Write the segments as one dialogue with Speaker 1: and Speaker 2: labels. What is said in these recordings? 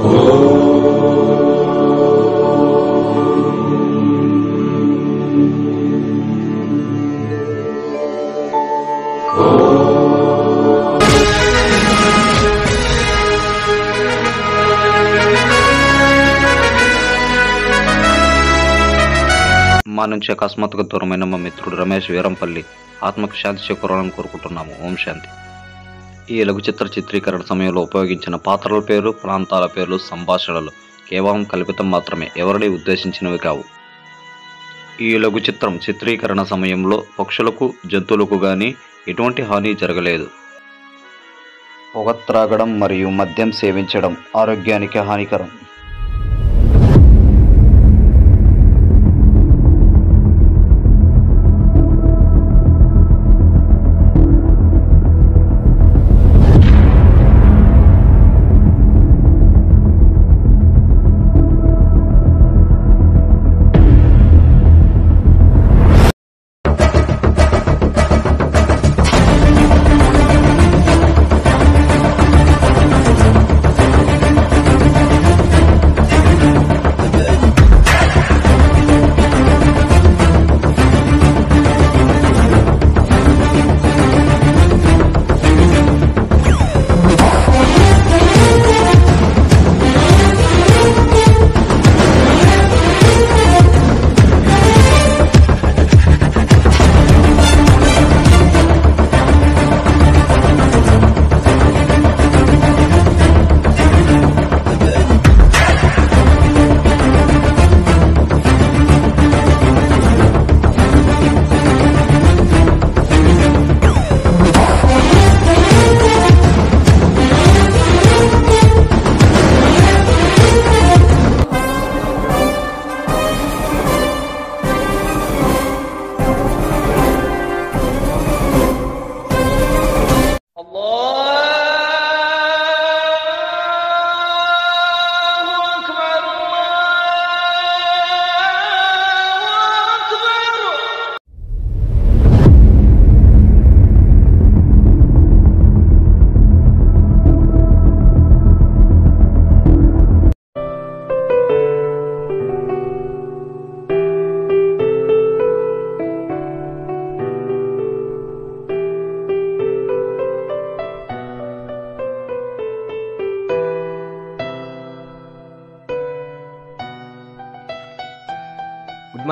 Speaker 1: మా నుంచి అకస్మాత్తుగా దూరమైన మా మిత్రుడు రమేష్ వీరంపల్లి ఆత్మకు శాంతి చేకూరాలని కోరుకుంటున్నాము. ఓం శాంతి. ఈ లఘు చిత్ర చిత్రీకరణ సమయంలో ఉపయోగించిన పాత్రల పేర్లు ప్రాంతాల పేర్లు సంభాషణలు కేవలం కల్పితం మాత్రమే. ఎవరిని ఉద్దేశించినవి కావు. ఈ లఘు చిత్రం చిత్రీకరణ సమయంలో పక్షులకు జంతువులకు కానీ ఎటువంటి హాని జరగలేదు. పొగ త్రాగడం మరియు మద్యం సేవించడం ఆరోగ్యానికి హానికరం.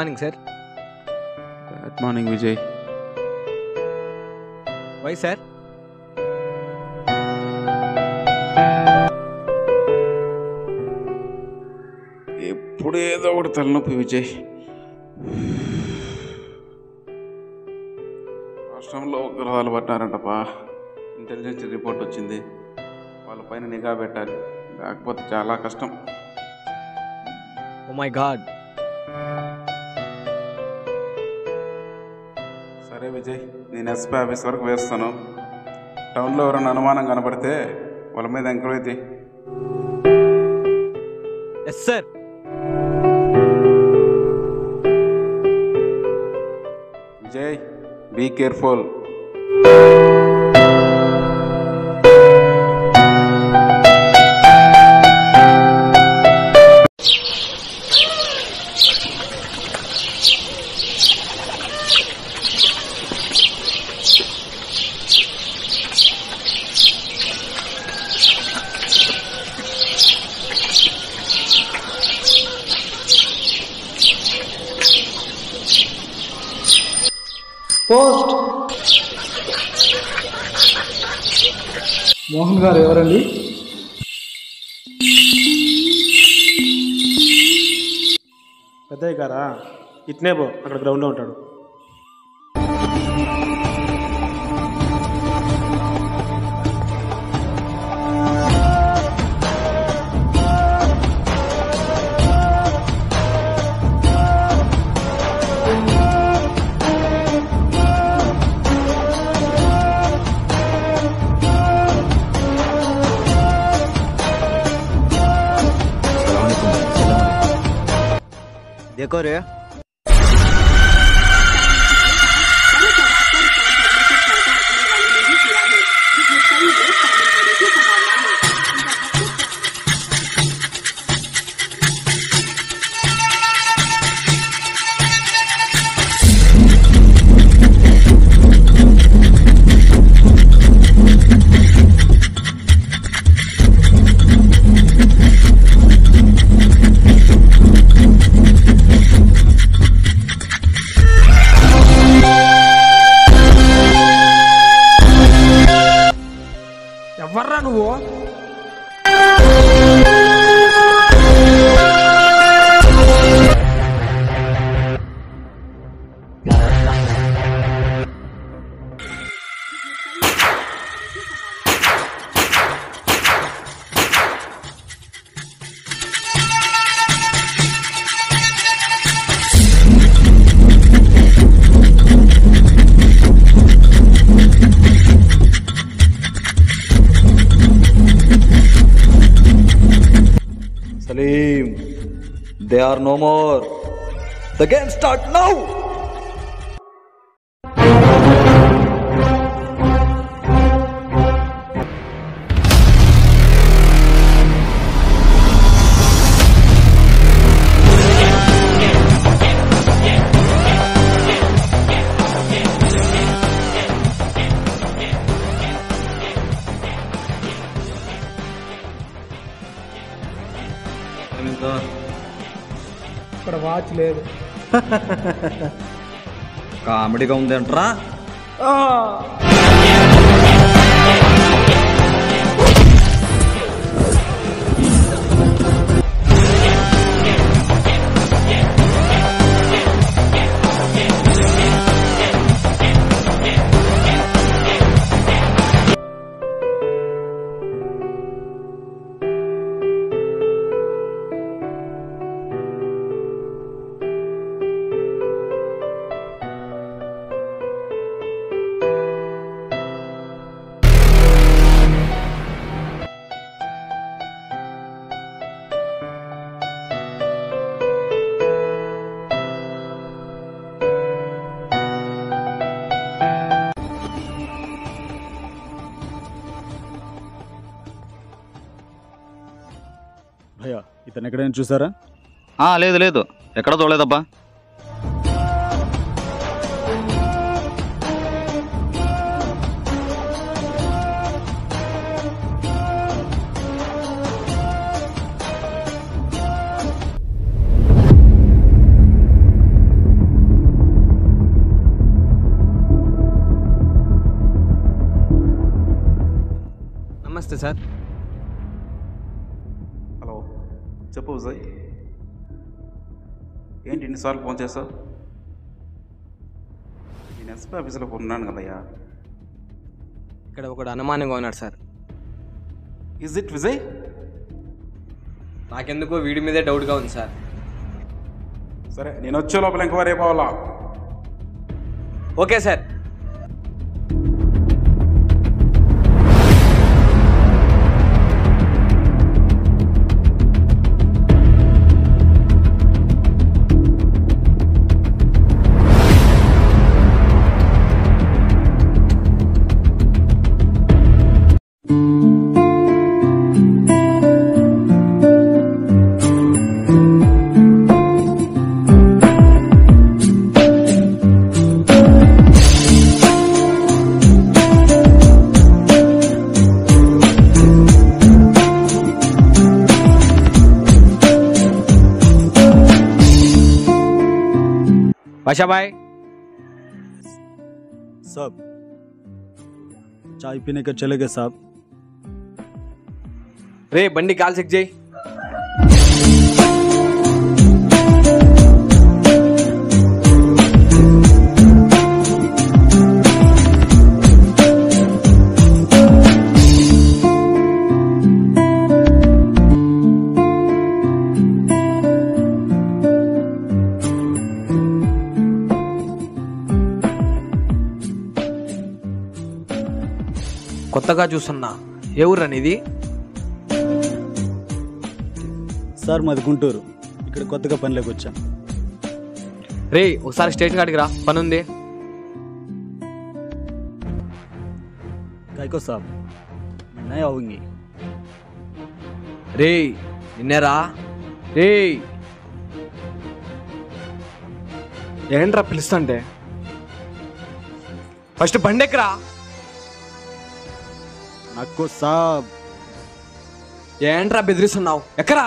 Speaker 2: Morning sir.
Speaker 3: Good morning Vijay
Speaker 2: why sir
Speaker 3: ఎప్పుడు ఏదో ఒకటి తలనొప్పి విజయ్ రాష్ట్రంలో ఉగ్రవాదులు పట్టారంటపా ఇంటెలిజెన్స్ రిపోర్ట్ వచ్చింది. వాళ్ళపైన నిఘా పెట్టాలి. లేకపోతే చాలా కష్టం.
Speaker 2: ఓ మై గాడ్
Speaker 3: సరే విజయ్ నేను ఎస్పీ ఆఫీస్ వరకు వేస్తాను టౌన్లో ఎవరైనా అనుమానం కనబడితే వాళ్ళ మీద ఎంక్వైరీ చేయి. Yes
Speaker 4: sir Vijay be careful
Speaker 5: పెద్దయ్య ఇట్నే పో అక్కడ గ్రౌండ్లో ఉంటాడు.
Speaker 2: देखो रे।
Speaker 6: They are no more. The game start now.
Speaker 4: లేదు.
Speaker 6: కామెడీగా ఉంది అంటరా
Speaker 7: ఎక్కడైనా చూసారా?
Speaker 1: లేదు లేదు. ఎక్కడ చూడలేదబ్బా.
Speaker 3: ఏంటి ఇన్నిసార్లు ఫోన్ చేసావు నేను ఎస్పీ ఆఫీసులో ఉన్నాను కదయ్యా.
Speaker 2: ఇక్కడ ఒకడు అనుమానంగా ఉన్నాడు సార్.
Speaker 3: ఇజ్ ఇట్ విజయ్
Speaker 2: నాకెందుకో వీడి మీదే డౌట్గా ఉంది సార్.
Speaker 3: సరే నేను వచ్చే లోపల ఎంక్వైరీ అయిపోవాలా?
Speaker 2: Okay sir. अच्छा,
Speaker 7: आशाबाई सब। चाय पीने के चले गए साहब।
Speaker 2: रे बंडी काल सिख जी కొత్తగా చూస్తున్నా ఎవరనిది
Speaker 7: సార్ మాది గుంటూరు. ఇక్కడ కొత్తగా పనిలోకి వచ్చాం.
Speaker 2: రే ఒకసారి స్టేషన్ కాడికి రా. పని ఉంది
Speaker 7: గైకో సాబ్ నిన్నే అవుంగి.
Speaker 2: రే నిన్నేరా? రే ఏంట్రా పిలుస్తుంటే? ఫస్ట్ బండెక్కరా?
Speaker 7: అక్కో సాబ్.
Speaker 2: ఏంట్రా బెదిరిస్తున్నావు? ఎక్కరా?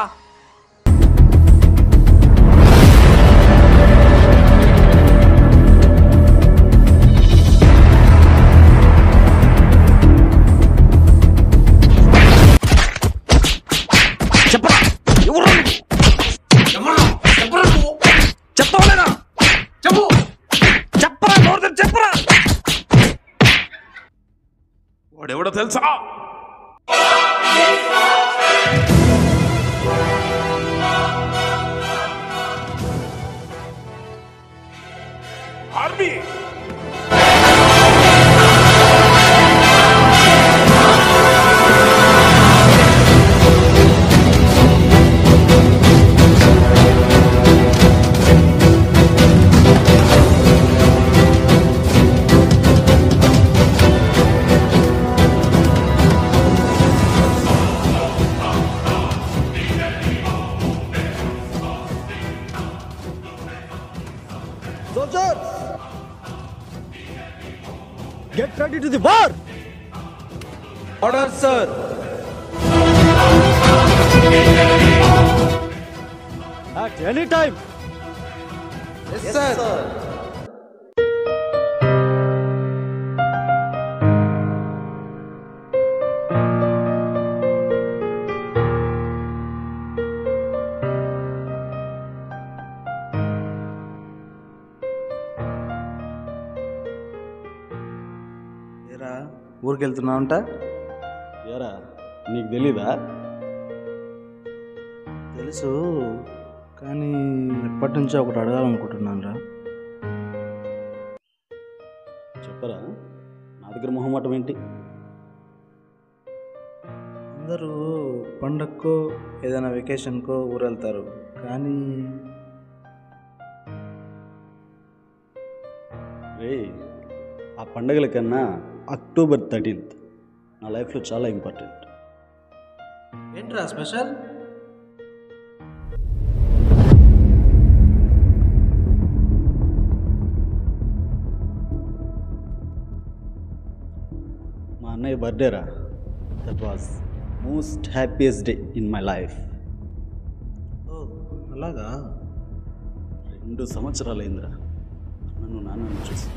Speaker 3: ఎవడో తెలుసా?
Speaker 8: ఊరికి వెళ్తున్నావంట
Speaker 7: నీకు తెలీదా?
Speaker 8: తెలుసు కానీ ఎప్పటి నుంచో ఒకటి అడగాలనుకుంటున్నాను రా
Speaker 7: చెప్పరా నా దగ్గర మొహమాటం ఏంటి?
Speaker 8: అందరూ పండక్కో ఏదైనా వెకేషన్కో ఊరు వెళ్తారు కానీ
Speaker 7: రే ఆ పండగల కన్నా అక్టోబర్ థర్టీన్త్. నా లైఫ్లో చాలా ఇంపార్టెంట్.
Speaker 8: ఏంట్రా స్పెషల్?
Speaker 7: మా అన్నయ్య బర్త్డేరా that was most happiest day in my life
Speaker 8: ఓ అలాగా?
Speaker 7: రెండు సంవత్సరాలు అయిందిరా నన్ను నాన్నను చూసి.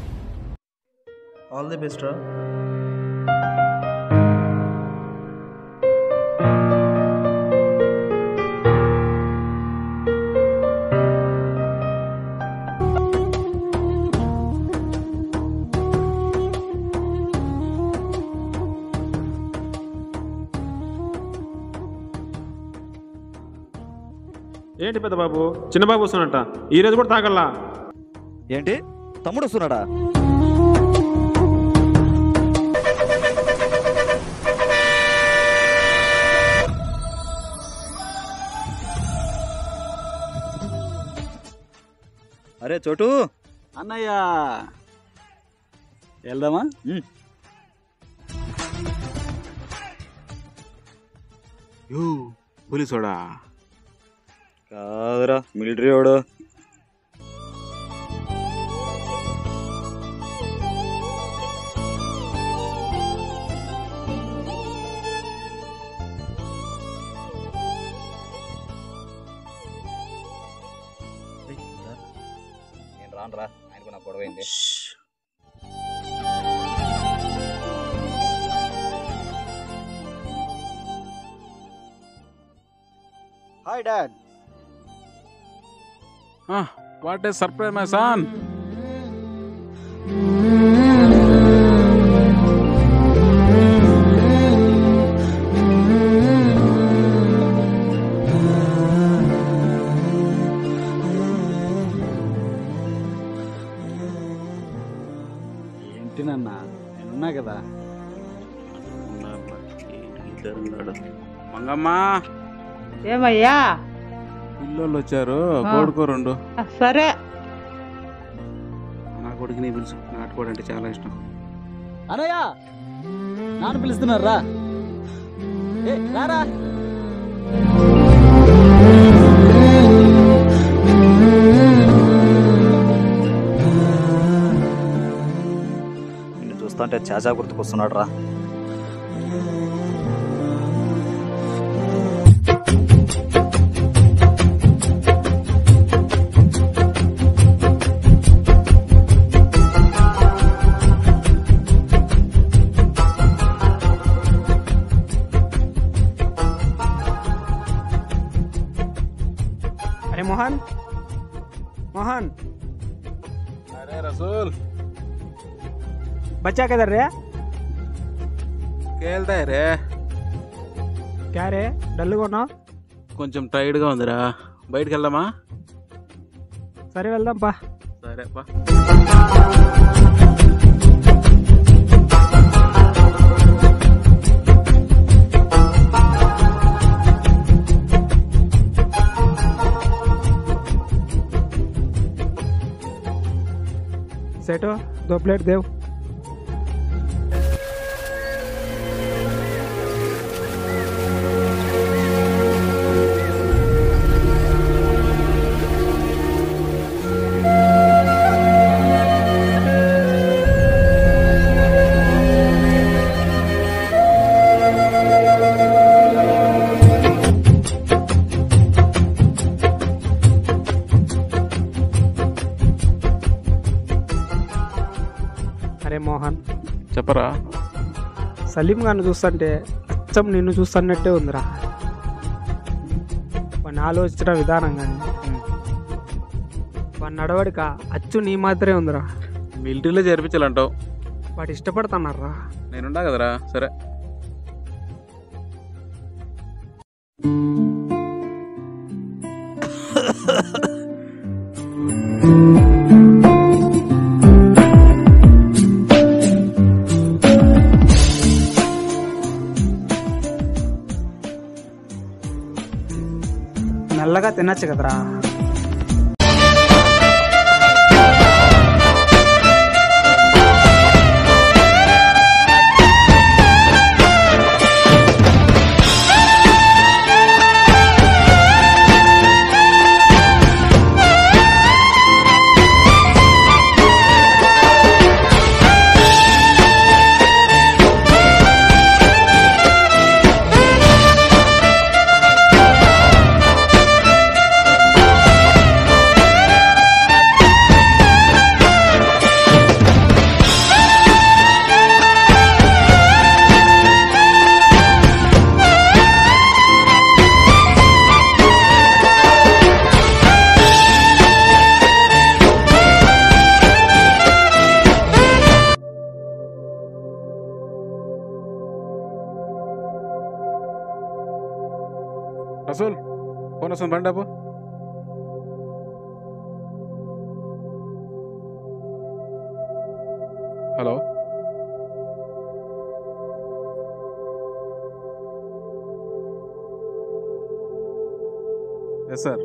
Speaker 8: ఆల్ ది బెస్ట్ రా
Speaker 5: ఏంటి పెద్ద బాబు చిన్న బాబు వస్తున్నట్ట ఈ రోజు కూడా తాగల్లా?
Speaker 6: ఏంటి? తమ్ముడు వస్తున్నాడా? అరే చోటు.
Speaker 7: అన్నయ్య. వెళ్దామా?
Speaker 3: యూ పోలీసోడా.
Speaker 6: కాదురా మిలిటరీ వాడు.
Speaker 1: నేను రానురా ఆయనకు నాకు గొడవైంది.
Speaker 3: Hi dad
Speaker 7: what a surprise my
Speaker 3: son
Speaker 9: ఏమయ్యా?
Speaker 3: పిల్లోళ్ళు వచ్చారు. కోడుకో రెండు
Speaker 9: సరే.
Speaker 3: నా కొడుకుని పిలుచు నాటుకోడు అంటే చాలా ఇష్టం.
Speaker 7: అన్నయ్య నాన్న పిలుస్తున్నారు? రారా.
Speaker 6: నిన్ను చూస్తుంటే చాచా గుర్తుకొస్తున్నాడు రా
Speaker 4: बच्चा किधर रे
Speaker 3: కేళ్తాయి రే
Speaker 4: క్యారే డల్గా ఉన్నావు
Speaker 3: కొంచెం టైర్డ్గా ఉందిరా బయటికి వెళ్దామా
Speaker 4: సరే వెళ్దాం పా
Speaker 3: సరే బా
Speaker 4: सेठो दो प्लेट देव
Speaker 3: చెప్పరా?
Speaker 4: సలీం గారిని చూస్తుంటే అచ్చం నిన్ను చూస్తున్నట్టే ఉందిరా. వాడిని ఆలోచించిన విధానం కానీ వాడి నడవడిక అచ్చు నీ మాత్రమే ఉందిరా.
Speaker 3: మిలిటరీలో చేర్పించాలంటావు.
Speaker 4: వాడు ఇష్టపడుతున్నారా
Speaker 3: నేనుండా కదరా? సరే. नच ఫోన్ వస్తుంది బండి అప్పు hello yes sir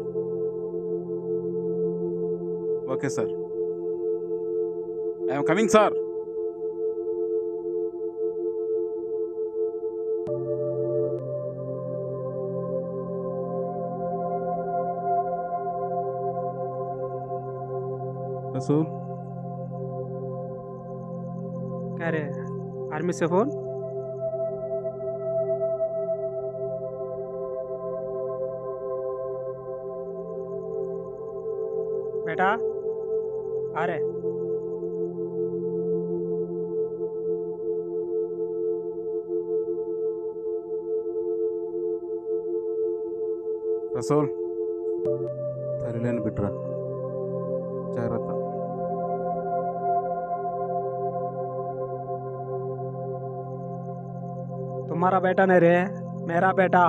Speaker 3: okay sir I'm coming sir Rasool
Speaker 4: कह रहे आर्मी से फ़ोन बेटा आ रहे
Speaker 3: रसूल तरीलन बिट्रा
Speaker 4: तुम्हारा बेटा नहीं रे मेरा बेटा।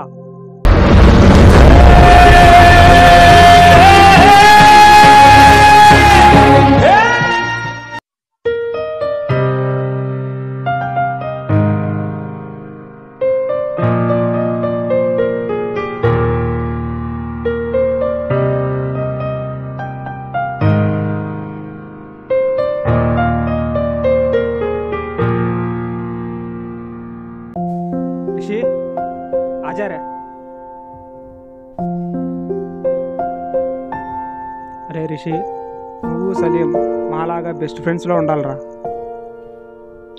Speaker 4: ಬೇಜಾರ అరే రిషి నువ్వు సలీం మాలాగా బెస్ట్ ఫ్రెండ్స్లో ఉండాలరా.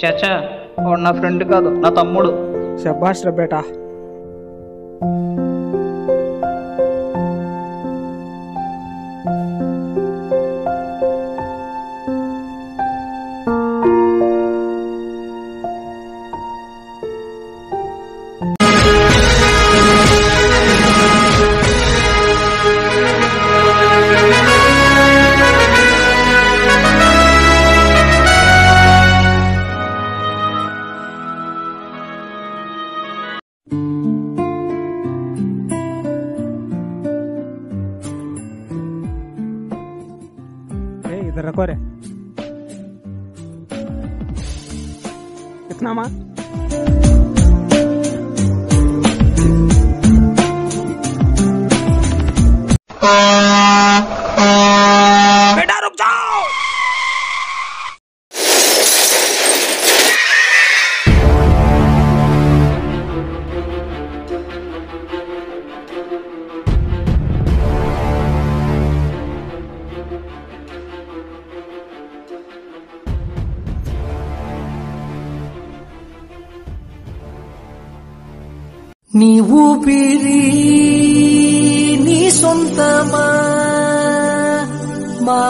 Speaker 1: చచా నా ఫ్రెండ్ కాదు నా తమ్ముడు.
Speaker 4: శభాష్ బేటా.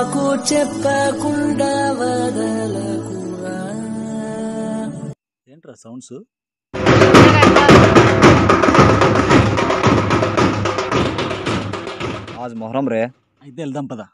Speaker 10: మాకు చెప్పకుండా వదలకురా.
Speaker 7: ఏంట్రా సౌండ్స్?
Speaker 6: आज మొహరం రే.
Speaker 7: అయితే వెళ్దాం పదా.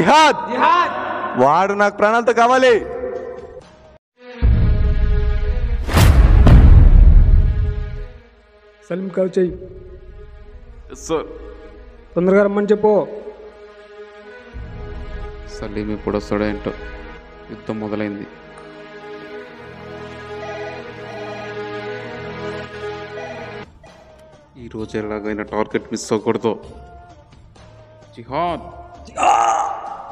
Speaker 11: జిహాద్. వాడు నాకు ప్రాణాలతో కావాలి.
Speaker 4: సలీం కాల్ చెయ్యి
Speaker 3: సార్
Speaker 4: తొందరగా రమ్మని చెప్పు.
Speaker 3: సలీం ఇప్పుడు వస్తాడో ఏంటో యుద్ధం మొదలైంది. ఈరోజు ఎలాగైనా టార్గెట్ మిస్ అవ్వకూడదు. జిహాద్. జిహాద్.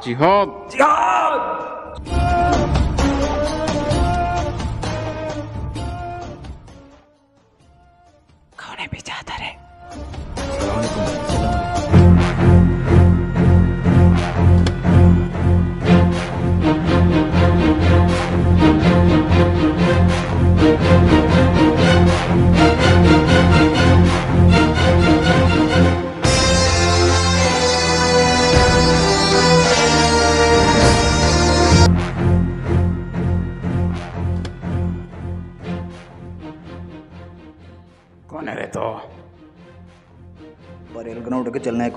Speaker 3: 集合，集合
Speaker 6: पर एल ग्राउंड के चलने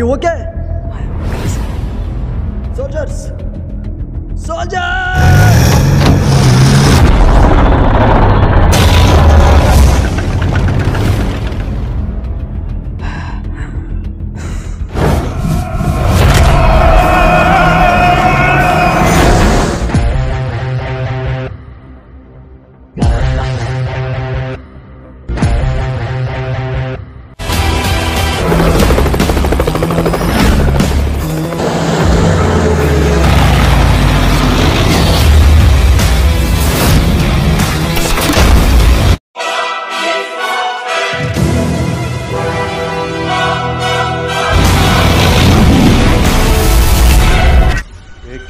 Speaker 11: you okay? Soldiers! Soldiers!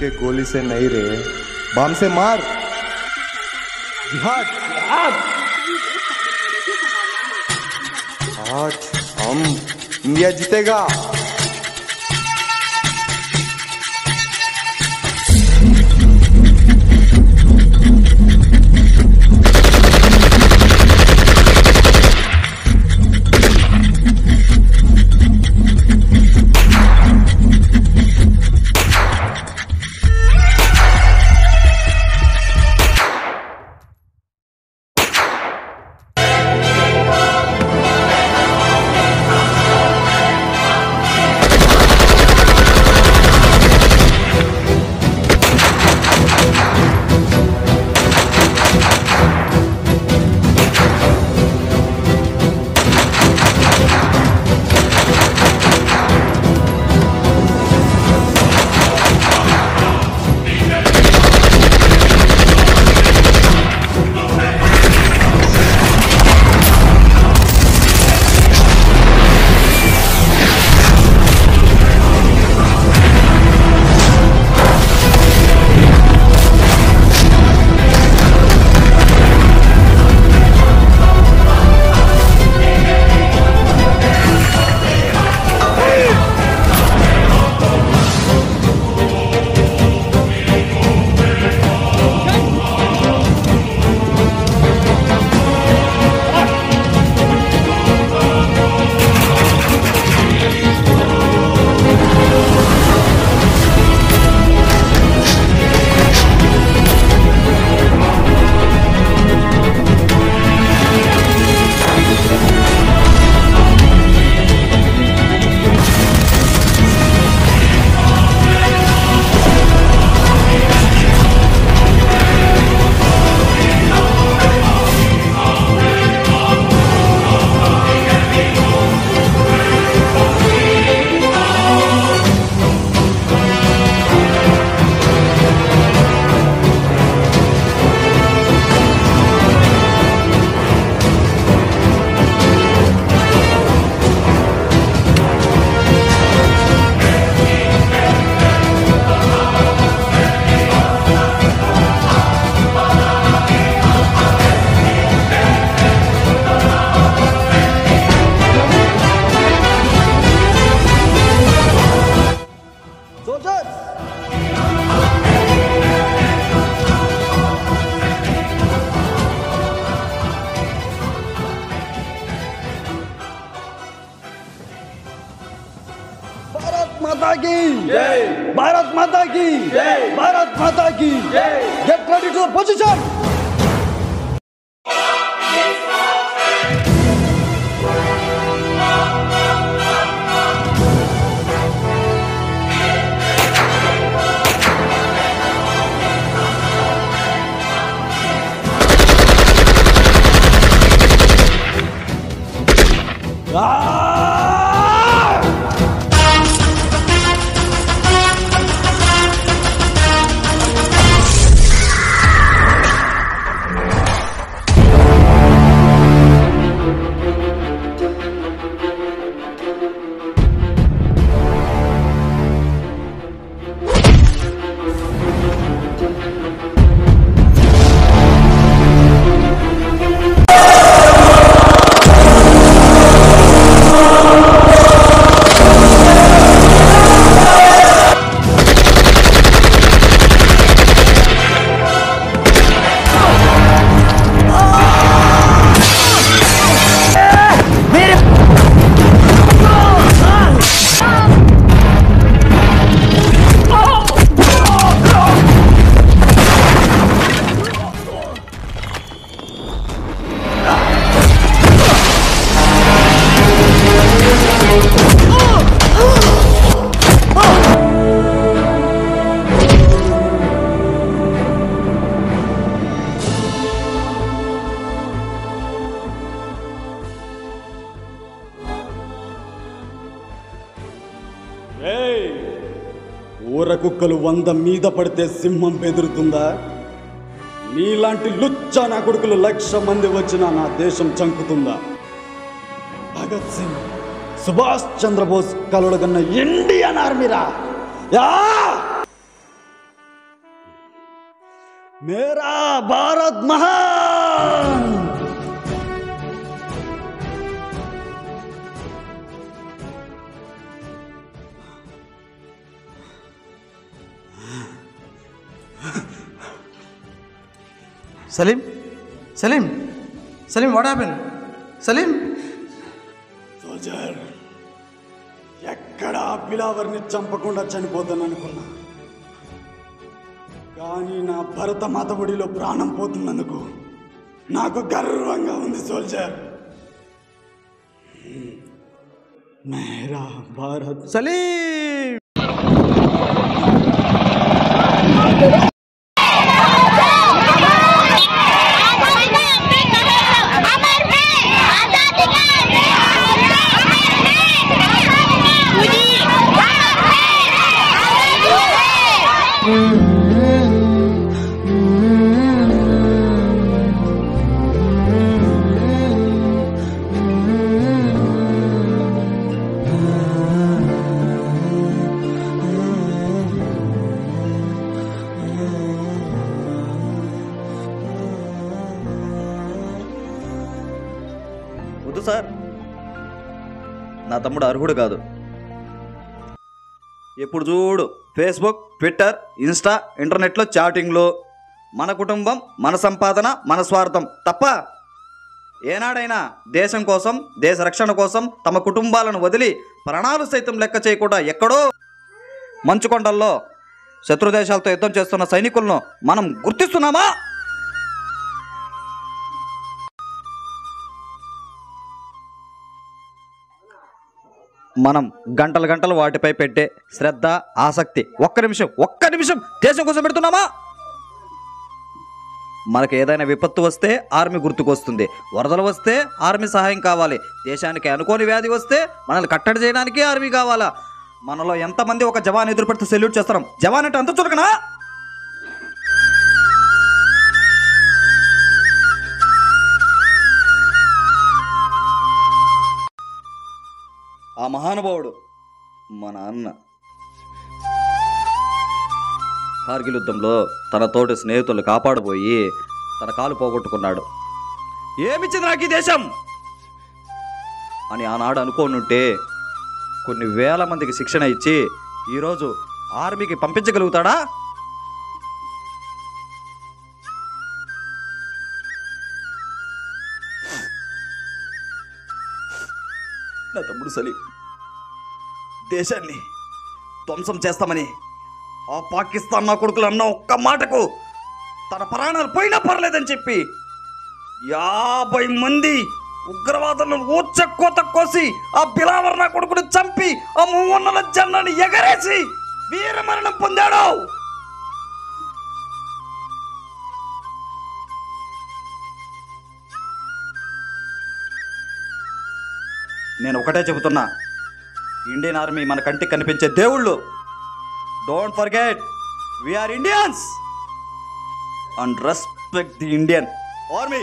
Speaker 7: एक गोली से नहीं रे। बाम से मार। जिहाद। आज हम इंडिया जीतेगा। ఊర కుక్కలు వంద మీద పడితే సింహం బెదురుతుందా? నీలాంటి లుచ్చ నా కొడుకులు లక్ష మంది వచ్చినా నా దేశం చంకుతుందా? భగత్ సింగ్ సుభాష్ చంద్రబోస్ కలుడగన్న ఇండియన్ ఆర్మీరా? యా! మేరా భారత్ మహాన్
Speaker 8: Salim Salim Salim what happen Salim.
Speaker 7: Soldier ఎక్కడా బిలావర్ని చంపకుండా చనిపోతాననుకున్నా కానీ నా భరత మాత ఒడిలో ప్రాణం పోతున్నందుకు నాకు గర్వంగా ఉంది సోల్జర్. మేరా భారత్.
Speaker 8: సలీం.
Speaker 6: తమ్ముడు అర్హుడు కాదు. ఎప్పుడు చూడు ఫేస్బుక్ ట్విట్టర్ ఇన్స్టా ఇంటర్నెట్లో చాటింగ్లు. మన కుటుంబం మన సంపాదన మన స్వార్థం తప్ప ఏనాడైనా దేశం కోసం దేశ రక్షణ కోసం తమ కుటుంబాలను వదిలి ప్రాణాలు సైతం లెక్క చేయకుండా ఎక్కడో మంచుకొండల్లో శత్రు దేశాలతో యుద్ధం చేస్తున్న సైనికులను మనం గుర్తిస్తున్నామా? మనం గంటలు గంటలు వాటిపై పెట్టే శ్రద్ధ ఆసక్తి. ఒక్క నిమిషం ఒక్క నిమిషం దేశం కోసం పెడుతున్నామా? మనకు ఏదైనా విపత్తు వస్తే ఆర్మీ గుర్తుకొస్తుంది వరదలు వస్తే ఆర్మీ సహాయం కావాలి. దేశానికి అనుకోని వ్యాధి వస్తే మనల్ని కట్టడి చేయడానికి ఆర్మీ కావాలా? మనలో ఎంతమంది ఒక జవాన్ ఎదురుపడితే సెల్యూట్ చేస్తాం జవాన్ అంటే అంత చురకనా మహానుభావుడు. మా నాన్న. కార్గిల్ యుద్ధంలో తన తోటి స్నేహితులు కాపాడబోయి తన కాలు పోగొట్టుకున్నాడు. ఏమిచ్చింది నాకు ఈ దేశం? అని ఆనాడు అనుకోనుంటే కొన్ని వేల మందికి శిక్షణ ఇచ్చి ఈరోజు ఆర్మీకి పంపించగలుగుతాడా? నా తమ్ముడు సలీం. దేశాన్ని ధ్వంసం చేస్తామని ఆ పాకిస్తాన్ నా కొడుకులు అన్న ఒక్క మాటకు తన ప్రాణాలు పోయినా పర్లేదని చెప్పి యాభై మంది ఉగ్రవాదులను ఊచ కోత కోసి ఆ బిలావర్ నా కొడుకును చంపి ఆ మూవన్నల జెండాని ఎగరేసి వీరమరణం పొందాడు. నేను ఒకటే చెబుతున్నా. ఇండియన్ ఆర్మీ మన కంటికి కనిపించే దేవుళ్ళు. Don't forget we are Indians and respect the Indian army